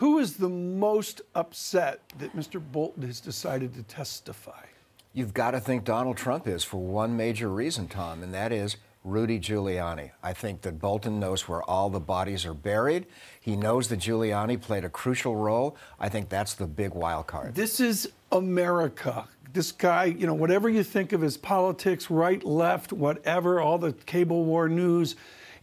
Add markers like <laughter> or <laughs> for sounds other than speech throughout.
Who is the most upset that Mr. Bolton has decided to testify? You've got to think Donald Trump is for one major reason, Tom, and that is Rudy Giuliani. I think that Bolton knows where all the bodies are buried. He knows that Giuliani played a crucial role. I think that's the big wild card. This is America. This guy, you know, whatever you think of his politics, right, left, whatever, all the cable war news,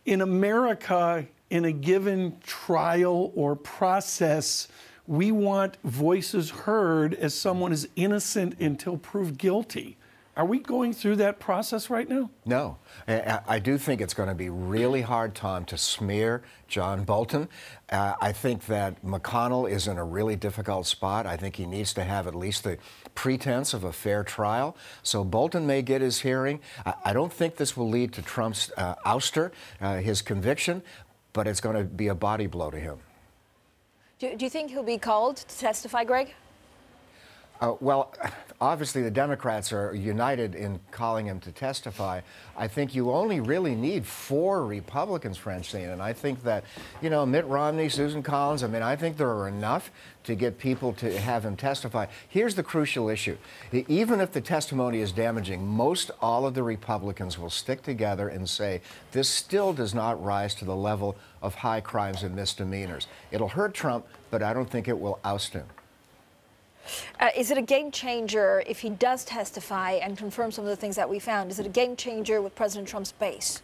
in America, in a given trial or process, we want voices heard as someone is innocent until proved guilty. Are we going through that process right now? No. I, I do think it's going to be really hard, Tom, to smear John Bolton. Uh, I think that McConnell is in a really difficult spot. I think he needs to have at least the pretense of a fair trial. So Bolton may get his hearing. I, I don't think this will lead to Trump's uh, ouster, uh, his conviction, but it's going to be a body blow to him. Do, do you think he'll be called to testify, Greg? Uh, well, <laughs> obviously the Democrats are united in calling him to testify. I think you only really need four Republicans, Francine, and I think that, you know, Mitt Romney, Susan Collins, I mean, I think there are enough to get people to have him testify. Here's the crucial issue. Even if the testimony is damaging, most all of the Republicans will stick together and say this still does not rise to the level of high crimes and misdemeanors. It'll hurt Trump, but I don't think it will oust him. Uh, is it a game changer if he does testify and confirm some of the things that we found? Is it a game changer with President Trump's base?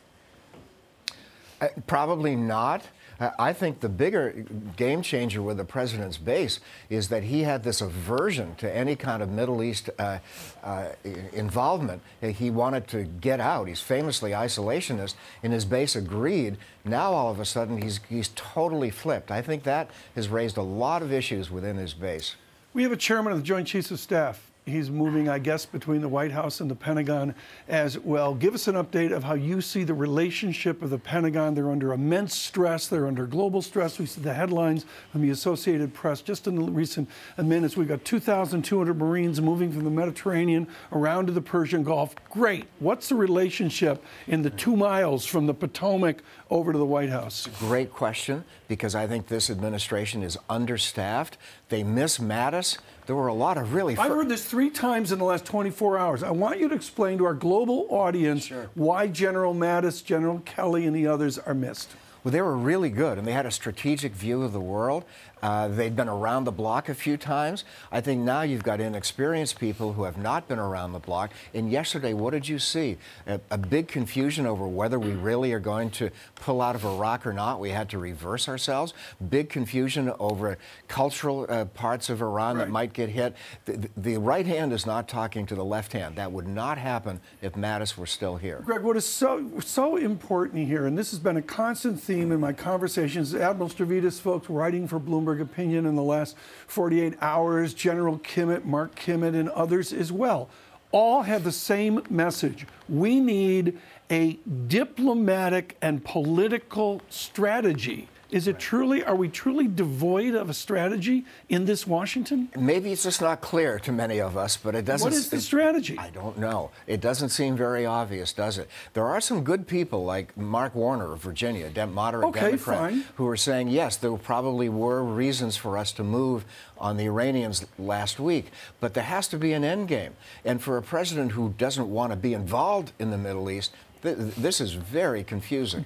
Uh, probably not. Uh, I think the bigger game changer with the president's base is that he had this aversion to any kind of Middle East uh, uh, involvement. He wanted to get out. He's famously isolationist, and his base agreed. Now, all of a sudden, he's, he's totally flipped. I think that has raised a lot of issues within his base. We have a chairman of the Joint Chiefs of Staff. He's moving, I guess, between the White House and the Pentagon as well. Give us an update of how you see the relationship of the Pentagon. They're under immense stress. They're under global stress. We see the headlines from the Associated Press just in the recent minutes. We've got 2,200 Marines moving from the Mediterranean around to the Persian Gulf. Great. What's the relationship in the two miles from the Potomac over to the White House? Great question, because I think this administration is understaffed. They miss Mattis. There were a lot of really. I've heard this three times in the last 24 hours. I want you to explain to our global audience sure. why General Mattis, General Kelly, and the others are missed. Well, they were really good, and they had a strategic view of the world. Uh, they'd been around the block a few times. I think now you've got inexperienced people who have not been around the block. And yesterday, what did you see? A, a, big confusion over whether we really are going to pull out of Iraq or not. We had to reverse ourselves. Big confusion over cultural uh, parts of Iran right. that might get hit. The, the, right hand is not talking to the left hand. That would not happen if Mattis were still here. Greg, what is so so important here, and this has been a constant theme in my conversations, Admiral Stavridis, folks writing for Bloomberg opinion in the last 48 hours, General Kimmitt, Mark Kimmitt, and others as well, all have the same message. We need a diplomatic and political strategy is it truly, are we truly devoid of a strategy in this Washington? Maybe it's just not clear to many of us, but it doesn't. What is the strategy? I don't know. It doesn't seem very obvious, does it? There are some good people like Mark Warner of Virginia, a moderate okay, Democrat, fine. who are saying, yes, there probably were reasons for us to move on the Iranians last week, but there has to be an end game. And for a president who doesn't want to be involved in the Middle East, this is very confusing.